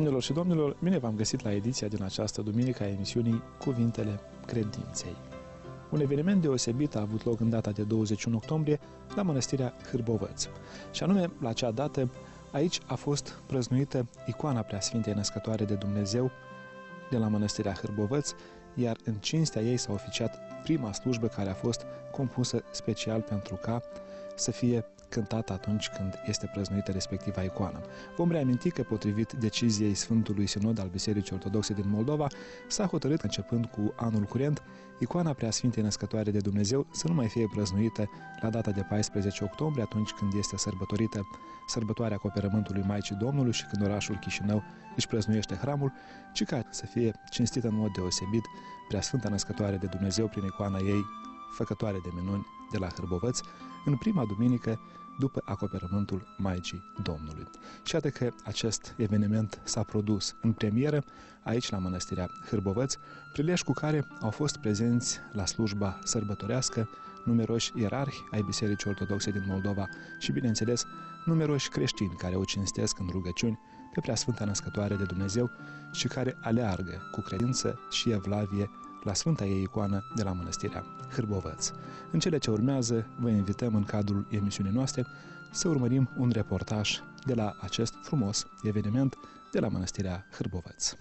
Doamnelor și domnilor, bine v-am găsit la ediția din această duminică a emisiunii Cuvintele Credinței. Un eveniment deosebit a avut loc în data de 21 octombrie la Mănăstirea Hârbovăț. Și anume, la acea dată, aici a fost prăznuită icoana Preasfintei Născătoare de Dumnezeu de la Mănăstirea Hârbovăț, iar în cinstea ei s-a oficiat prima slujbă care a fost compusă special pentru ca să fie cântat atunci când este prăznuită respectiva icoană. Vom reaminti că, potrivit deciziei Sfântului Sinod al Bisericii Ortodoxe din Moldova, s-a hotărât, începând cu anul curent, icoana Preasfintei Născătoare de Dumnezeu să nu mai fie prăznuită la data de 14 octombrie, atunci când este sărbătorită sărbătoarea acoperământului Maicii Domnului și când orașul Chișinău își prăznuiește hramul, ci ca să fie cinstită în mod deosebit Preasfânta Născătoare de Dumnezeu prin icoana ei, făcătoare de minuni de la Hârbovăț, în prima duminică după acoperământul Maicii Domnului. Și iată că acest eveniment s-a produs în premieră aici la Mănăstirea Hârbovăț, prilej cu care au fost prezenți la slujba sărbătorească numeroși ierarhi ai Bisericii Ortodoxe din Moldova și, bineînțeles, numeroși creștini care o cinstesc în rugăciuni pe Preasfânta Născătoare de Dumnezeu și care aleargă cu credință și evlavie la Sfânta ei icoană de la Mănăstirea Hârbovăț. În cele ce urmează, vă invităm în cadrul emisiunii noastre să urmărim un reportaj de la acest frumos eveniment de la Mănăstirea Hârbovăț.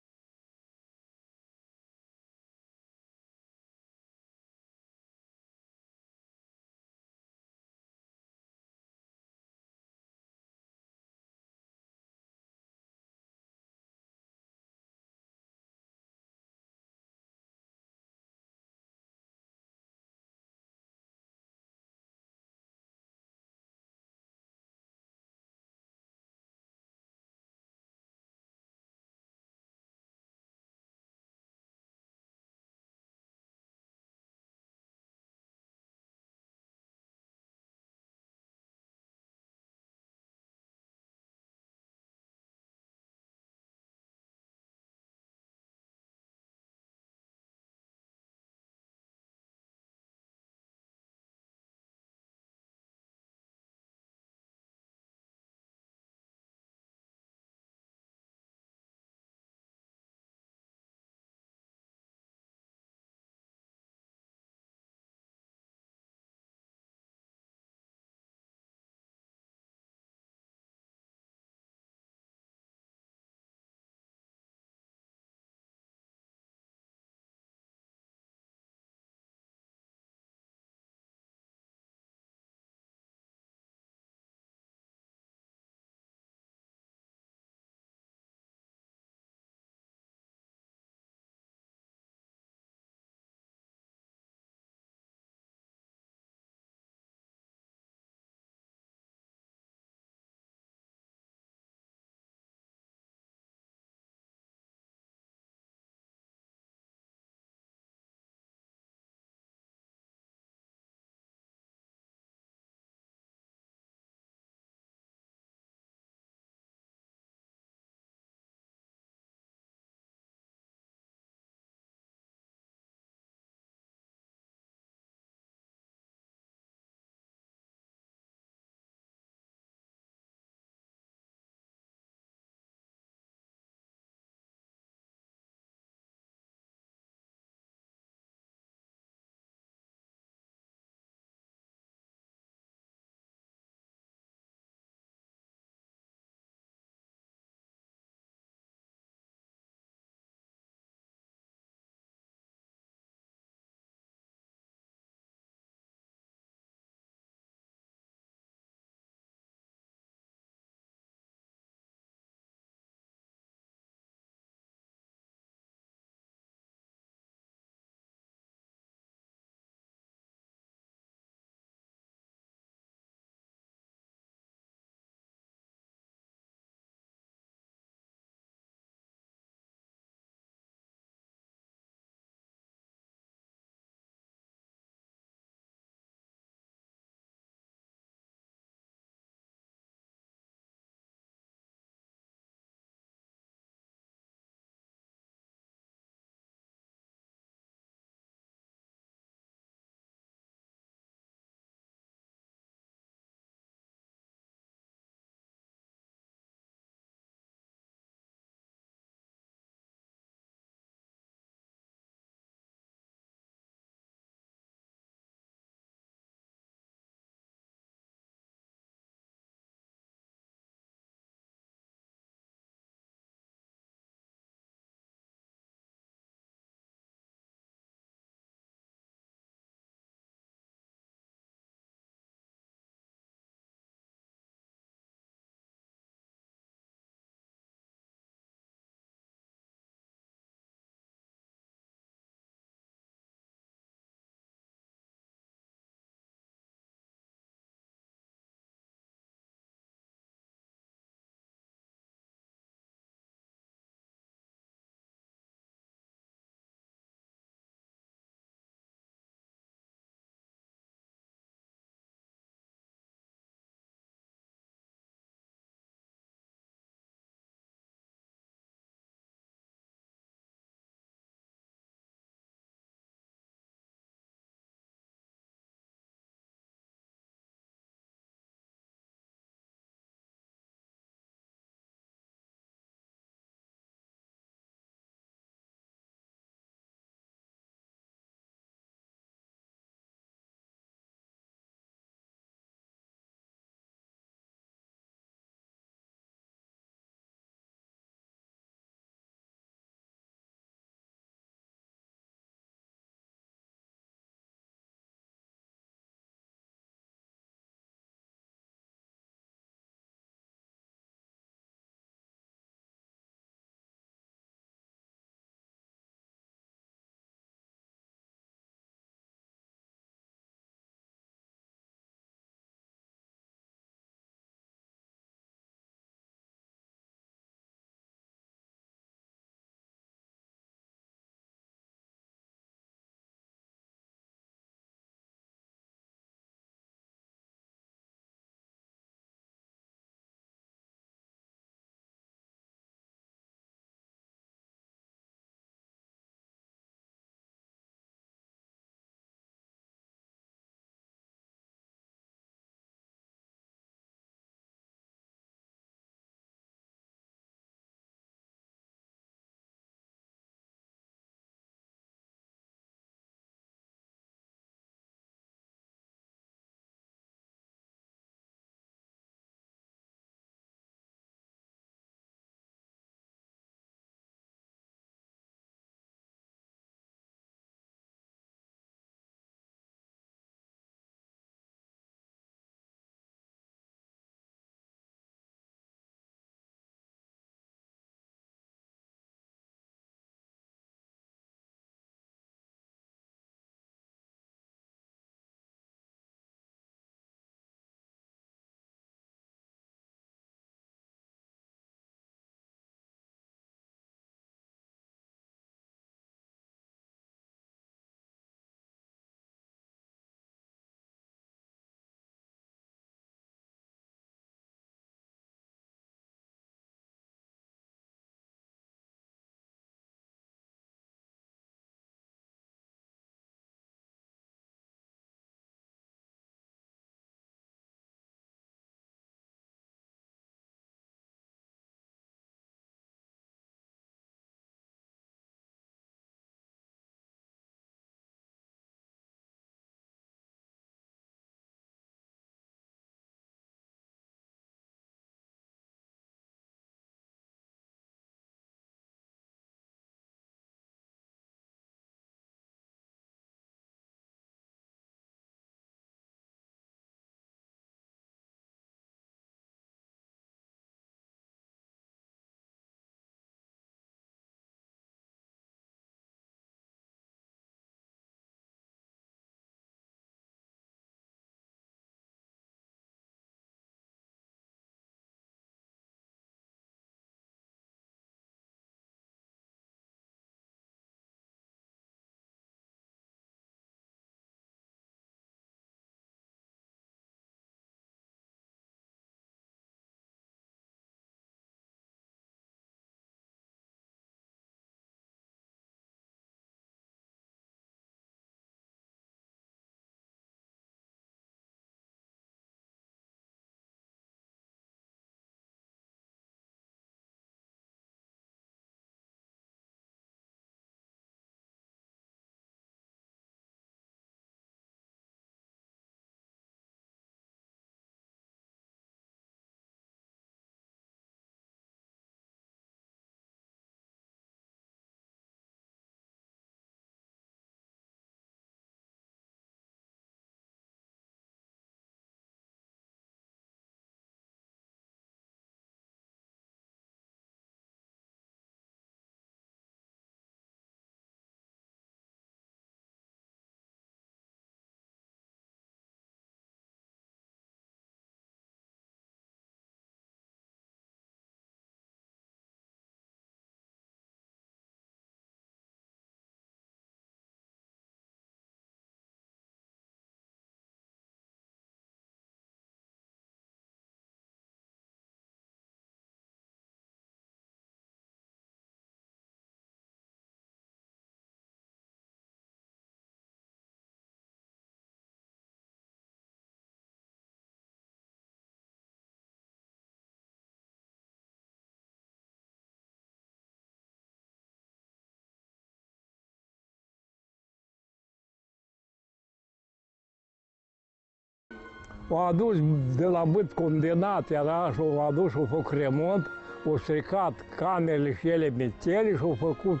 O adus de la băt condamnat, era și o adus și o făcut remont, o stricat camerele și ele metele și au făcut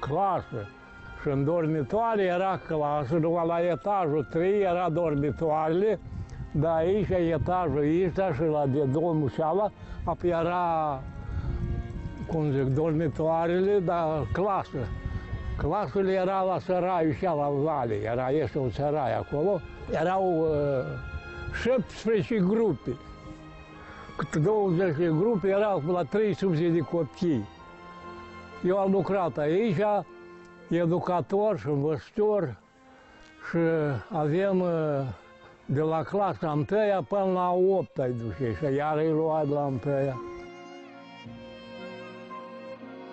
clasă. Și în dormitoare era clasă, numai la etajul 3 era dormitoarele, dar aici, etajul ăsta și la de domnul și șala, apoi era, cum zic, dormitoarele, dar clasă. Clasele era la săraiul și la vale, era este un sărai acolo. Erau uh, 17 grupe. Câte 20 de grupe erau la 300 de copii. Eu am lucrat aici, educator și învățător și avem uh, de la clasa întâia până la 8 ai duce și iar îi lua de la întâia.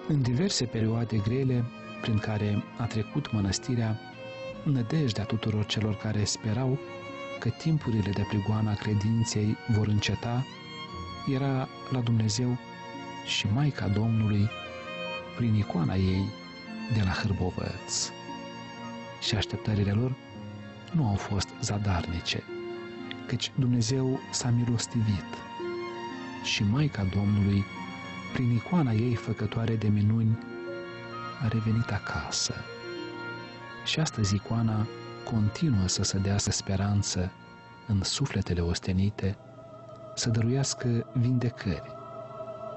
În diverse perioade grele prin care a trecut mănăstirea, nădejdea tuturor celor care sperau că timpurile de prigoana credinței vor înceta, era la Dumnezeu și Maica Domnului prin icoana ei de la Hârbovăț. Și așteptările lor nu au fost zadarnice, căci Dumnezeu s-a milostivit și Maica Domnului, prin icoana ei făcătoare de minuni, a revenit acasă. Și astăzi icoana continuă să se dea speranță în sufletele ostenite, să dăruiască vindecări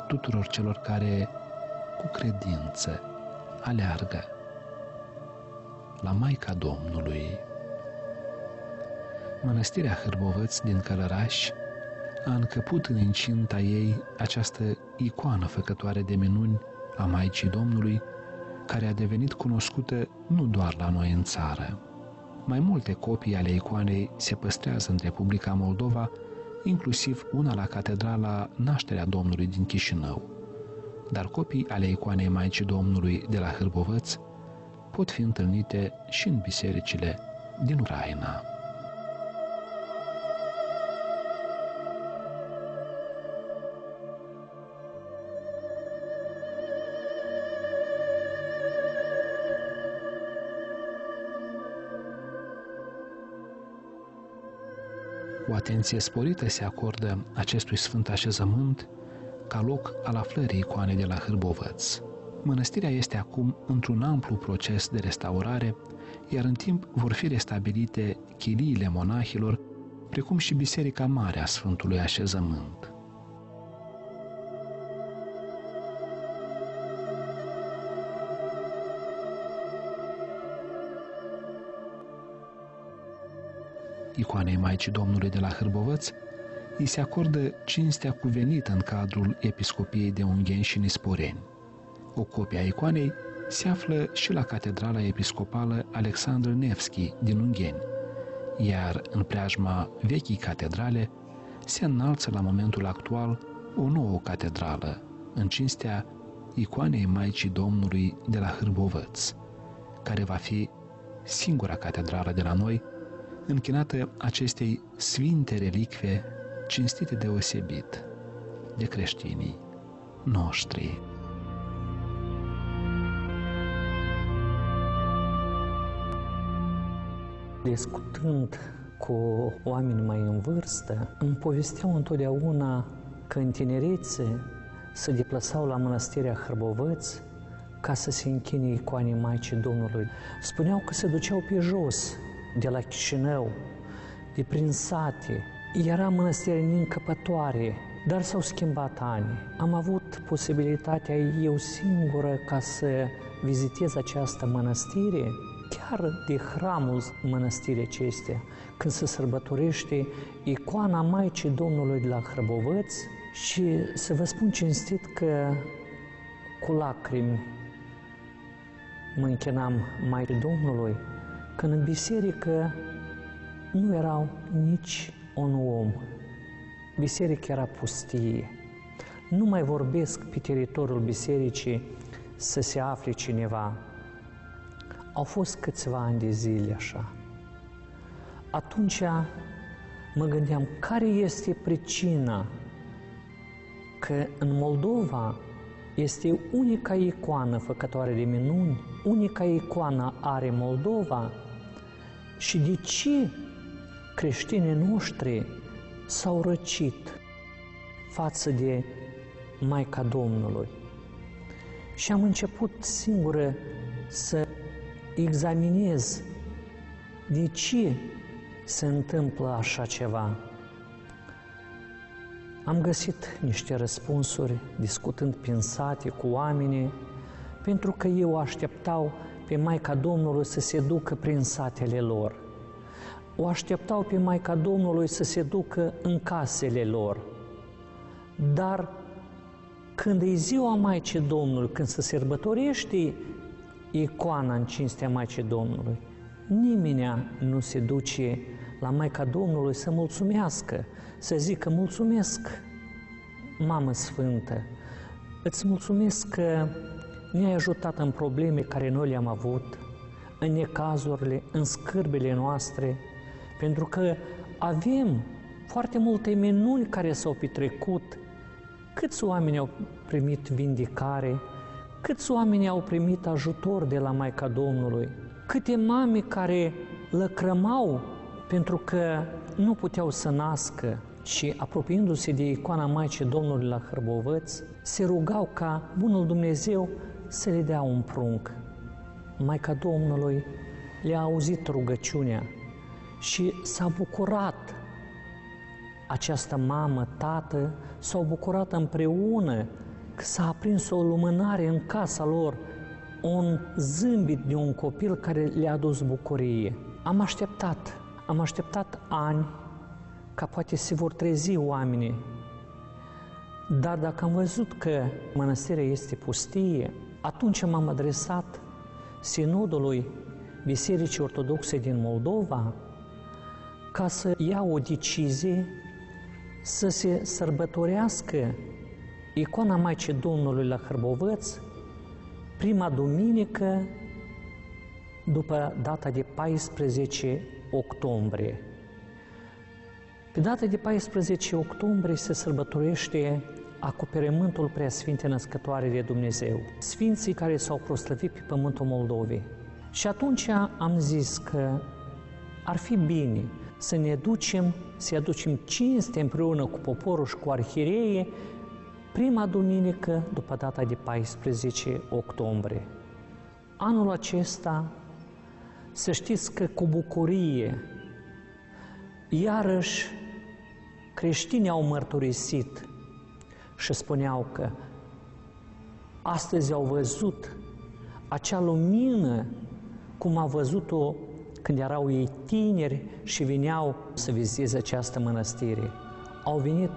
tuturor celor care, cu credință, aleargă la Maica Domnului. Mănăstirea Hârbovăț din Călăraș a încăput în incinta ei această icoană făcătoare de minuni a Maicii Domnului, care a devenit cunoscută nu doar la noi în țară. Mai multe copii ale icoanei se păstrează în Republica Moldova, inclusiv una la Catedrala Nașterea Domnului din Chișinău. Dar copii ale icoanei Maicii Domnului de la Hârbovăț pot fi întâlnite și în bisericile din Ucraina. O atenție sporită se acordă acestui sfânt așezământ ca loc al aflării icoanei de la Hârbovăț. Mănăstirea este acum într-un amplu proces de restaurare, iar în timp vor fi restabilite chiliile monahilor, precum și Biserica Mare a Sfântului Așezământ. Icoanei Maicii Domnului de la Hârbovăț, îi se acordă cinstea cuvenită în cadrul Episcopiei de Ungheni și Nisporeni. O copie a icoanei se află și la Catedrala Episcopală Alexandru Nevski din Ungheni, iar în preajma vechii catedrale se înalță la momentul actual o nouă catedrală, în cinstea icoanei Maicii Domnului de la Hârbovăț, care va fi singura catedrală de la noi închinată acestei sfinte relicve cinstite deosebit de creștinii noștri. Discutând cu oameni mai în vârstă, îmi povesteau întotdeauna că în tinerețe se deplasau la mănăstirea Hârbovăț ca să se închine icoanei Maicii Domnului. Spuneau că se duceau pe jos, de la Chișinău, de prin sate. Era mănăstire neîncăpătoare, dar s-au schimbat ani. Am avut posibilitatea eu singură ca să vizitez această mănăstire, chiar de hramul mănăstirii acestea, când se sărbătorește icoana Maicii Domnului de la Hrăbovăț și să vă spun cinstit că cu lacrimi mă închinam Maicii Domnului când în biserică nu erau nici un om. Biserica era pustie. Nu mai vorbesc pe teritoriul bisericii să se afle cineva. Au fost câțiva ani de zile așa. Atunci mă gândeam care este pricina că în Moldova este unica icoană făcătoare de minuni, unica icoană are Moldova și de ce creștinii noștri s-au răcit față de Maica Domnului. Și am început singură să examinez de ce se întâmplă așa ceva. Am găsit niște răspunsuri discutând prin sate cu oamenii, pentru că eu așteptau pe Maica Domnului să se ducă prin satele lor. O așteptau pe Maica Domnului să se ducă în casele lor. Dar când e ziua Maicii Domnului, când se sărbătorește icoana în cinstea Maicii Domnului, nimeni nu se duce la Maica Domnului să mulțumească, să zică mulțumesc, Mamă Sfântă, îți mulțumesc că ne-ai ajutat în probleme care noi le-am avut, în necazurile, în scârbile noastre, pentru că avem foarte multe minuni care s-au petrecut. Câți oameni au primit vindicare, câți oameni au primit ajutor de la Maica Domnului, câte mame care lăcrămau pentru că nu puteau să nască? Și apropiindu-se de icoana Maicii Domnului la Hârbovăț, se rugau ca Bunul Dumnezeu să le dea un prunc. Maica Domnului le-a auzit rugăciunea și s-a bucurat. Această mamă, tată, s-au bucurat împreună că s-a aprins o lumânare în casa lor, un zâmbit de un copil care le-a dus bucurie. Am așteptat, am așteptat ani ca poate se vor trezi oamenii. Dar dacă am văzut că mănăstirea este pustie, atunci m-am adresat sinodului Bisericii Ortodoxe din Moldova ca să ia o decizie să se sărbătorească icoana Maicii Domnului la Hârbovăț prima duminică după data de 14 octombrie. Pe data de 14 octombrie se sărbătorește acoperământul Preasfinte Născătoare de Dumnezeu, sfinții care s-au proslăvit pe pământul Moldovei. Și atunci am zis că ar fi bine să ne ducem, să aducem cinste împreună cu poporul și cu arhiereie prima duminică după data de 14 octombrie. Anul acesta, să știți că cu bucurie, iarăși creștinii au mărturisit și spuneau că astăzi au văzut acea lumină cum a văzut-o când erau ei tineri și veneau să viziteze această mănăstire. Au venit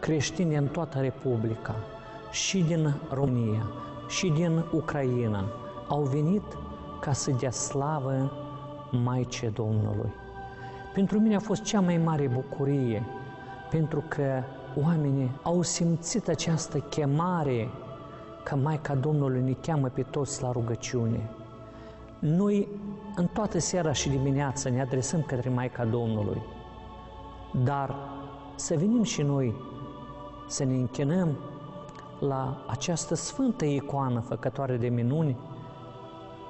creștini în toată Republica, și din România, și din Ucraina. Au venit ca să dea slavă Maicii Domnului. Pentru mine a fost cea mai mare bucurie, pentru că oamenii au simțit această chemare că Maica Domnului ne cheamă pe toți la rugăciune. Noi în toată seara și dimineața ne adresăm către Maica Domnului, dar să venim și noi să ne închinăm la această sfântă icoană făcătoare de minuni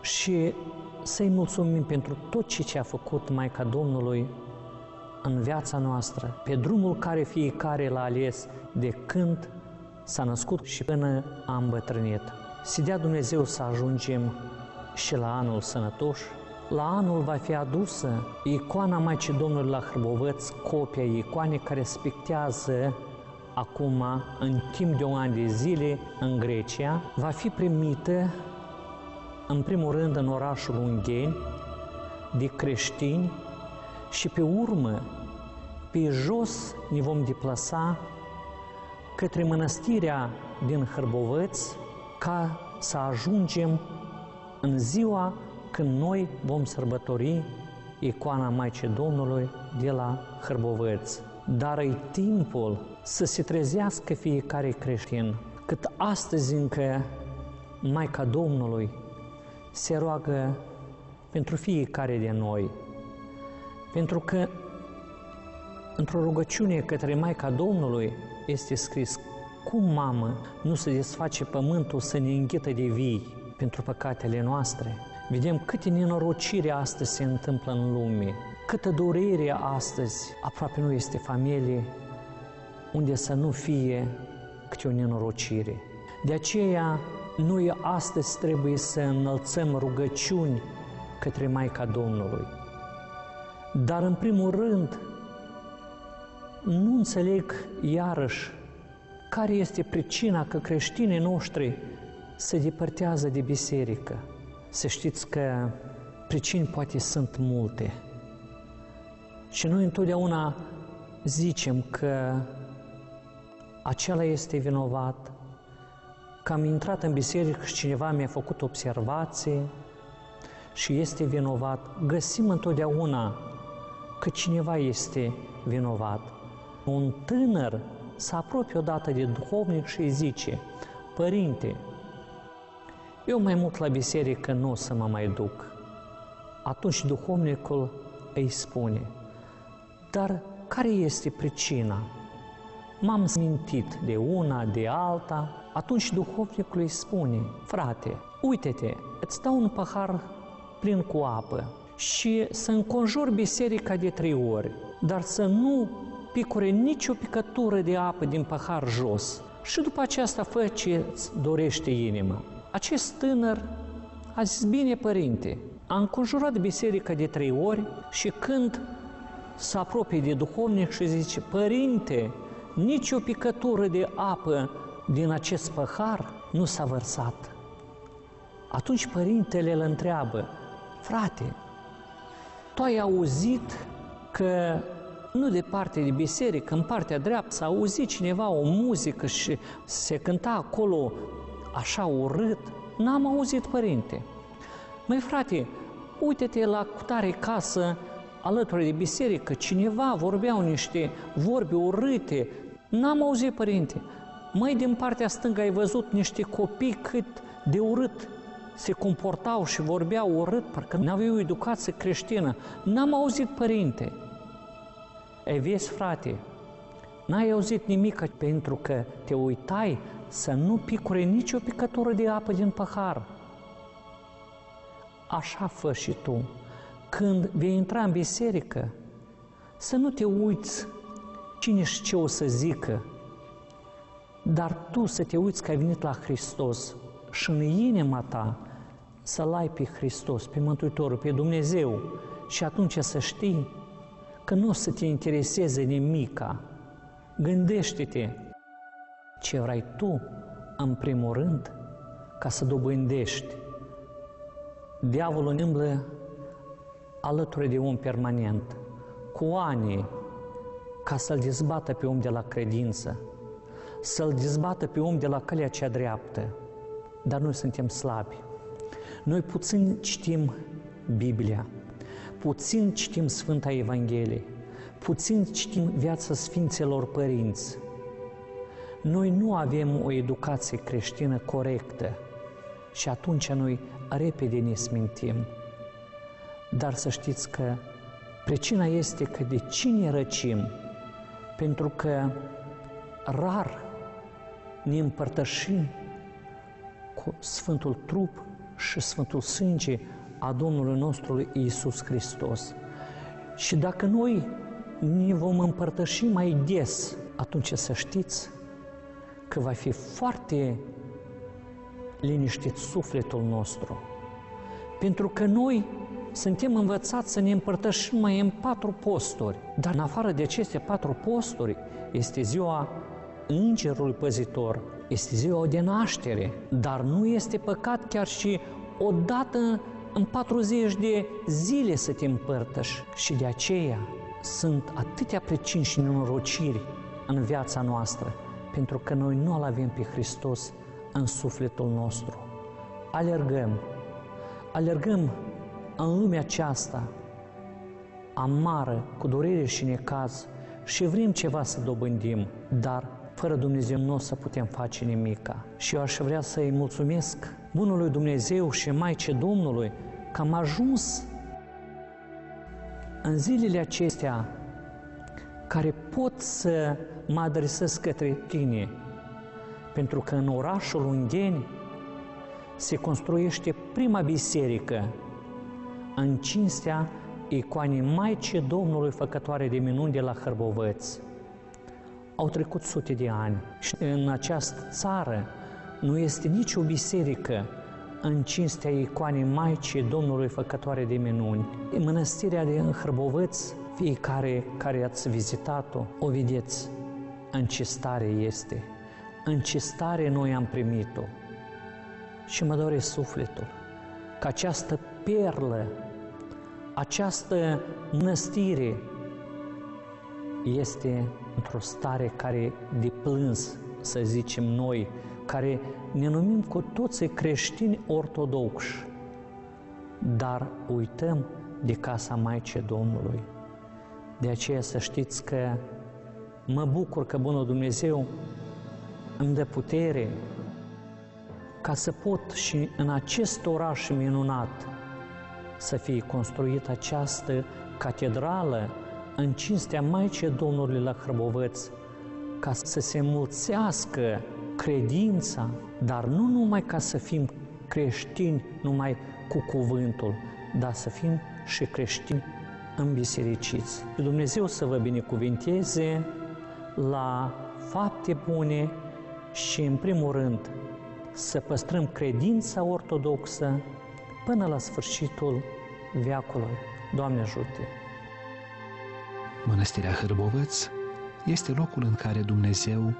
și să-i mulțumim pentru tot ce a făcut Maica Domnului în viața noastră, pe drumul care fiecare l-a ales de când s-a născut și până a îmbătrânit. Să dea Dumnezeu să ajungem și la anul sănătoș. La anul va fi adusă icoana Maicii Domnului la Hrbovăț, copia icoanei care spectează acum, în timp de un an de zile, în Grecia, va fi primită, în primul rând, în orașul Ungheni, de creștini și pe urmă, pe jos ne vom deplasa către mănăstirea din Hârbovăț ca să ajungem în ziua când noi vom sărbători icoana Maicii Domnului de la Hârbovăț. Dar e timpul să se trezească fiecare creștin, cât astăzi încă Maica Domnului se roagă pentru fiecare de noi, pentru că într-o rugăciune către Maica Domnului este scris cum, mamă, nu se desface pământul să ne înghită de vii pentru păcatele noastre? Vedem câte nenorocire astăzi se întâmplă în lume. Câtă durere astăzi aproape nu este familie unde să nu fie câte o nenorocire. De aceea, noi astăzi trebuie să înălțăm rugăciuni către Maica Domnului. Dar, în primul rând, nu înțeleg iarăși care este pricina că creștinii noștri se depărtează de biserică. Să știți că pricini poate sunt multe. Și noi întotdeauna zicem că acela este vinovat, că am intrat în biserică și cineva mi-a făcut observație și este vinovat. Găsim întotdeauna că cineva este vinovat. Un tânăr se apropie odată de duhovnic și îi zice, Părinte, eu mai mult la biserică nu o să mă mai duc. Atunci duhovnicul îi spune, dar care este pricina? M-am mintit de una, de alta. Atunci duhovnicul îi spune, frate, uite-te, îți dau un pahar plin cu apă și să înconjur biserica de trei ori, dar să nu picure nicio picătură de apă din pahar jos. Și după aceasta fă ce îți dorește inima. Acest tânăr a zis, bine părinte, a înconjurat biserica de trei ori și când se apropie de duhovnic și zice, părinte, nici o picătură de apă din acest păhar nu s-a vărsat. Atunci părintele îl întreabă, frate, tu ai auzit că nu departe de biserică, în partea dreaptă, s-a auzit cineva o muzică și se cânta acolo așa urât? N-am auzit, părinte. Măi, frate, uite-te la cutare casă alături de biserică, cineva vorbeau niște vorbe urâte. N-am auzit, părinte. Mai din partea stângă ai văzut niște copii cât de urât se comportau și vorbeau urât, parcă n-aveau educație creștină. N-am auzit, părinte. Ei, vezi, frate, n-ai auzit nimic pentru că te uitai să nu picure nicio picătură de apă din pahar. Așa fă și tu. Când vei intra în biserică, să nu te uiți cine și ce o să zică, dar tu să te uiți că ai venit la Hristos și în inima ta să-L ai pe Hristos, pe Mântuitorul, pe Dumnezeu și atunci să știi că nu o să te intereseze nimica. Gândește-te ce vrei tu, în primul rând, ca să dobândești. Diavolul umblă alături de om permanent, cu ani, ca să-l dezbată pe om de la credință, să-l dezbată pe om de la calea cea dreaptă. Dar noi suntem slabi. Noi puțin citim Biblia, puțin citim Sfânta Evanghelie, puțin citim viața Sfinților Părinți. Noi nu avem o educație creștină corectă și atunci noi repede ne smintim. Dar să știți că pricina este că de cine răcim? Pentru că rar ne împărtășim cu Sfântul Trup și Sfântul Sânge a Domnului nostru Iisus Hristos. Și dacă noi ne vom împărtăși mai des, atunci să știți că va fi foarte liniștit sufletul nostru. Pentru că noi suntem învățați să ne împărtășim mai în patru posturi, dar în afară de aceste patru posturi este ziua Îngerului Păzitor, este ziua de naștere, dar nu este păcat chiar și o dată în 40 de zile să te împărtăși și de aceea sunt atâtea precini și nenorociri în viața noastră, pentru că noi nu-L avem pe Hristos în sufletul nostru. Alergăm, alergăm în lumea aceasta amară, cu durere și necaz și vrem ceva să dobândim, dar fără Dumnezeu nu o să putem face nimica. Și eu aș vrea să-i mulțumesc Bunului Dumnezeu și Maicii Domnului că am ajuns în zilele acestea care pot să mă adresez către tine, pentru că în orașul Ungheni se construiește prima biserică în cinstea icoanei Maicii Domnului Făcătoare de minuni de la Hârbovăți. Au trecut sute de ani și în această țară nu este nicio biserică în cinstea icoanei Maicii Domnului Făcătoare de minuni. În mănăstirea de Hârbovăți, fiecare care ați vizitat-o, o vedeți în ce stare este, în ce stare noi am primit-o. Și mă dore sufletul că această perlă, această mănăstire este într-o stare care de plâns, să zicem noi, care ne numim cu toții creștini ortodoxi, dar uităm de casa Maicii Domnului. De aceea să știți că mă bucur că Bunul Dumnezeu îmi dă putere ca să pot și în acest oraș minunat să fie construită această catedrală în cinstea Maicii Domnului la Hrbovăț, ca să se mulțească credința, dar nu numai ca să fim creștini numai cu cuvântul, dar să fim și creștini îmbisericiți. Dumnezeu să vă binecuvinteze la fapte bune și, în primul rând, să păstrăm credința ortodoxă până la sfârșitul veacului. Doamne ajută! Mănăstirea Hârbovăț este locul în care Dumnezeu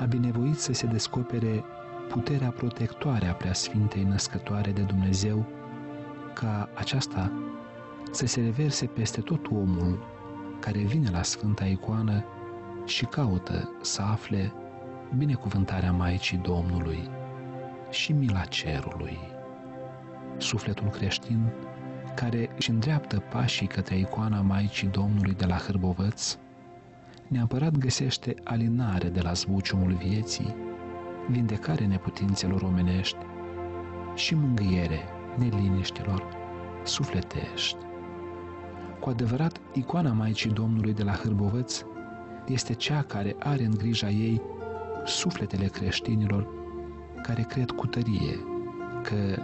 a binevoit să se descopere puterea protectoare a Preasfintei Născătoare de Dumnezeu, ca aceasta să se reverse peste tot omul care vine la Sfânta Icoană și caută să afle binecuvântarea Maicii Domnului și mila cerului. Sufletul creștin care își îndreaptă pașii către icoana Maicii Domnului de la Hârbovăț, neapărat găsește alinare de la zbuciumul vieții, vindecare neputințelor omenești și mângâiere neliniștilor sufletești. Cu adevărat, icoana Maicii Domnului de la Hârbovăț este cea care are în grija ei sufletele creștinilor care cred cu tărie că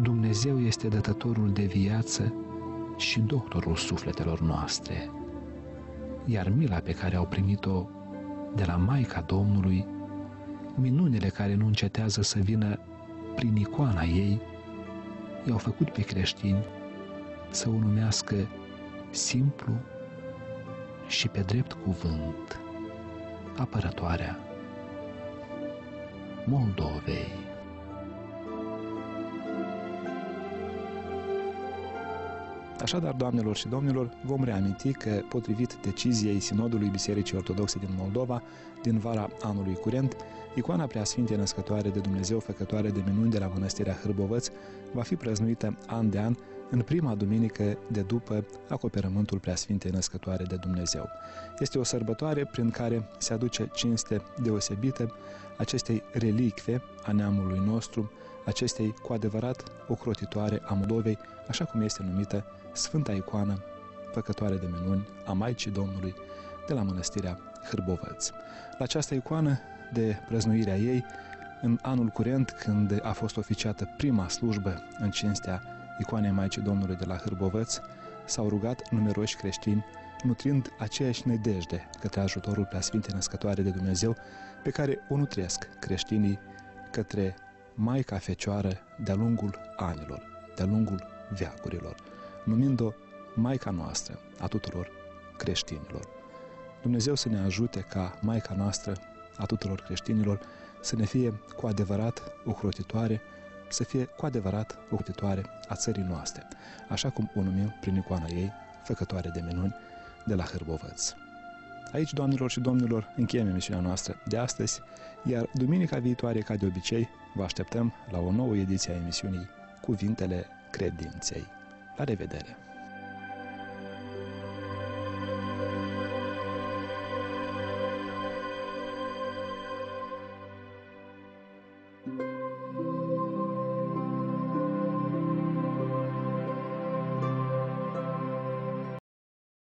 Dumnezeu este dătătorul de viață și doctorul sufletelor noastre. Iar mila pe care au primit-o de la Maica Domnului, minunile care nu încetează să vină prin icoana ei, i-au făcut pe creștini să o numească simplu și pe drept cuvânt apărătoarea Moldovei. Așadar, doamnelor și domnilor, vom reaminti că, potrivit deciziei Sinodului Bisericii Ortodoxe din Moldova, din vara anului curent, icoana Preasfintei Născătoare de Dumnezeu Făcătoare de Minuni de la Mănăstirea Hârbovăț va fi prăznuită an de an în prima duminică de după acoperământul Preasfintei Născătoare de Dumnezeu. Este o sărbătoare prin care se aduce cinste deosebită acestei relicve a neamului nostru, acestei cu adevărat ocrotitoare a Moldovei, așa cum este numită Sfânta Icoană, păcătoare de minuni a Maicii Domnului de la mănăstirea Hârbovăț. La această icoană de prăznuirea ei, în anul curent, când a fost oficiată prima slujbă în cinstea icoanei Maicii Domnului de la Hârbovăț, s-au rugat numeroși creștini, nutrind aceeași nedejde către ajutorul Preasfinte Născătoare de Dumnezeu, pe care o nutresc creștinii către Maica Fecioară de-a lungul anilor, de-a lungul veacurilor, numind-o Maica noastră a tuturor creștinilor. Dumnezeu să ne ajute ca Maica noastră a tuturor creștinilor să ne fie cu adevărat ocrotitoare, să fie cu adevărat ocrotitoare a țării noastre, așa cum o numim prin icoana ei, făcătoare de minuni, de la Hârbovăț. Aici, doamnelor și domnilor, încheiem emisiunea noastră de astăzi, iar duminica viitoare, ca de obicei, vă așteptăm la o nouă ediție a emisiunii Cuvintele Credinței. La revedere!